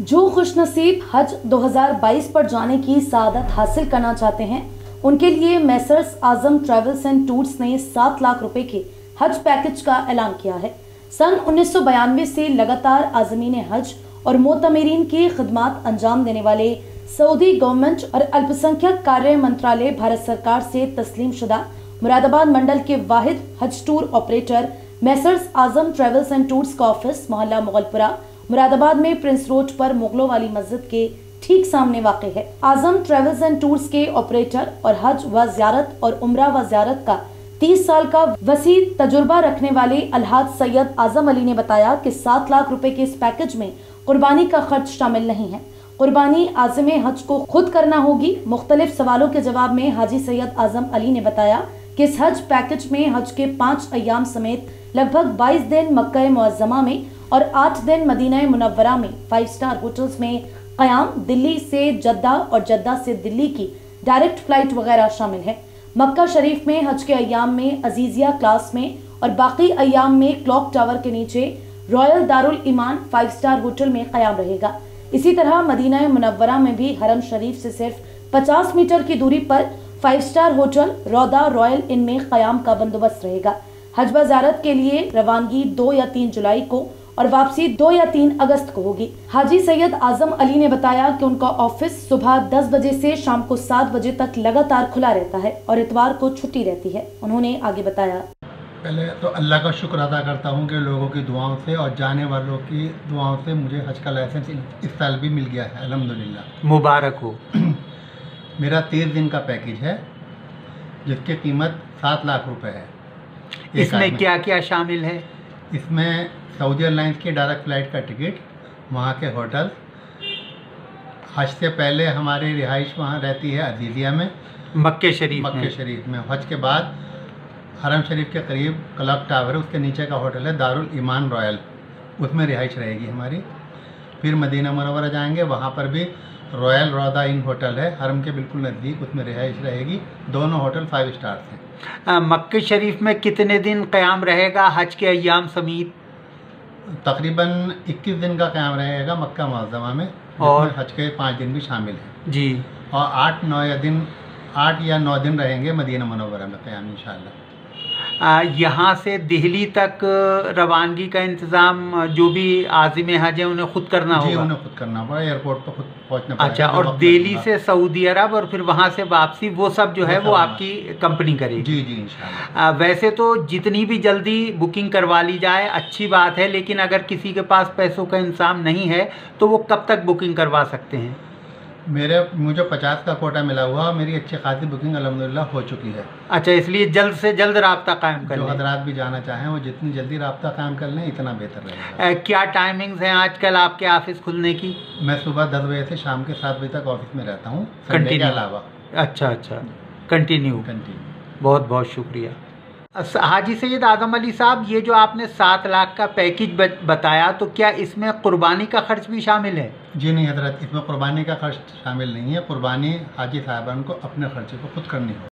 जो खुशनसीब हज 2022 पर जाने की सादत हासिल करना चाहते हैं, उनके लिए Messrs Azam Travels and Tours ने सात लाख रुपए के हज पैकेज का ऐलान किया है। सन उन्नीस से लगातार आजमीन हज और मोतमरीन की खदमात अंजाम देने वाले सऊदी गवर्नमेंट और अल्पसंख्यक कार्य मंत्रालय भारत सरकार से तस्लीम शुदा मुरादाबाद मंडल के वाहिद हज tour operator Messrs Azam Travels and Tours का ऑफ़िस, मोहल्ला मुगलपुरा मुरादाबाद में प्रिंस रोड पर मुगलों वाली मस्जिद के ठीक सामने वाक़ है। आज़म ट्रेवल्स एंड टूर्स के ऑपरेटर और हज व जियारत और उम्र व जियारत का 30 साल का वसी तजुर्बा रखने वाले अलहाज सैयद आज़म अली ने बताया कि सात लाख रुपए के इस पैकेज में कुर्बानी का खर्च शामिल नहीं है। कुर्बानी आज़म हज को खुद करना होगी। मुख्तलिफ़ सवालों के जवाब में हाजी सैयद आज़म अली ने बताया कि इस हज पैकेज में हज के पाँच अयाम समेत लगभग 22 दिन मक्का मुआजमा में और आठ दिन मदीना मुनवरा में फाइव स्टार होटल्स में क़याम, दिल्ली से जद्दा और जद्दा से दिल्ली की डायरेक्ट फ़्लाइट वगैरह शामिल है। मक्का शरीफ में हज के अयाम में अजीजिया क्लास में और बाकी अयाम में क्लॉक टावर के नीचे Royal Darul Iman five star hotel में क़याम रहेगा। इसी तरह मदीना मुनवरा में भी हरम शरीफ से सिर्फ़ 50 मीटर की दूरी पर five star hotel Rawda Royal Inn में क़याम का बंदोबस्त रहेगा। हज वजारत के लिए रवानगी दो या तीन जुलाई को और वापसी दो या तीन अगस्त को होगी। हाजी सैयद आज़म अली ने बताया कि उनका ऑफ़िस सुबह 10 बजे से शाम को 7 बजे तक लगातार खुला रहता है और इतवार को छुट्टी रहती है उन्होंने आगे बताया। पहले तो अल्लाह का शुक्र अदा करता हूँ कि लोगों की दुआओं से और जाने वालों की दुआओं से मुझे हज का लाइसेंस इस साल भी मिल गया है अलहमदिल्ला मुबारक हो। मेरा तेईस दिन का पैकेज है जिसकी कीमत सात लाख रुपए है। इसमें क्या क्या शामिल है? इसमें सऊदी एयरलाइंस की डायरेक्ट फ़्लाइट का टिकट वहाँ के होटल हज से पहले हमारी रिहाइश वहाँ रहती है अजीज़िया में। मक्के शरीफ मक्के शरीफ में। हज के बाद हरम शरीफ के करीब क्लॉक टावर है उसके नीचे का होटल है दारुल ईमान रॉयल। उसमें रिहाइश रहेगी हमारी। फिर मदीना मनवरा जाएँगे वहाँ पर भी रॉयल रौदा इन होटल है। हरम के बिल्कुल नज़दीक उसमें रिहाइश रहेगी। दोनों होटल फाइव स्टार्स हैं। मक्के शरीफ में कितने दिन क़याम रहेगा? हज के अयाम समीत? तकरीबन 21 दिन का क़्याम रहेगा मक्का मुअज़्ज़मा में और? हज के पाँच दिन भी शामिल हैं। जी। और आठ नौ या दिन आठ या नौ दिन रहेंगे मदीना मनोवरा में क़याम इन यहाँ से दिल्ली तक रवानगी का इंतज़ाम जो भी आज़िम हज है उन्हें खुद करना जी होगा। उन्हें खुद करना होगा एयरपोर्ट पर खुद पहुँचना अच्छा और दिल्ली से सऊदी अरब और फिर वहाँ से वापसी वो सब जो है वो आपकी कंपनी करेगी। जी जी आ, वैसे तो जितनी भी जल्दी बुकिंग करवा ली जाए अच्छी बात है लेकिन अगर किसी के पास पैसों का इंतज़ाम नहीं है तो वो कब तक बुकिंग करवा सकते हैं? मेरे मुझे पचास का कोटा मिला हुआ और मेरी अच्छी खासी बुकिंग अलहमदिल्ला हो चुकी है। अच्छा इसलिए जल्द से जल्द रबता कायम कर जो हजरात भी जाना चाहें वो जितनी जल्दी रबता कायम कर लें इतना बेहतर रहेगा। क्या टाइमिंग्स हैं आजकल आपके ऑफ़िस खुलने की? मैं सुबह दस बजे से शाम के सात बजे तक ऑफ़िस में रहता हूँ के अलावा। अच्छा अच्छा। कंटिन्यू कंटिन्यू बहुत बहुत शुक्रिया। हाजी सैद आज़म अली साहब, ये जो आपने सात लाख का पैकेज बताया तो क्या इसमें कुर्बानी का खर्च भी शामिल है? जी नहीं, हज़रत, इसमें कुर्बानी का खर्च शामिल नहीं है। कुर्बानी हाजी साहबान को अपने खर्चे को खुद करनी होगी।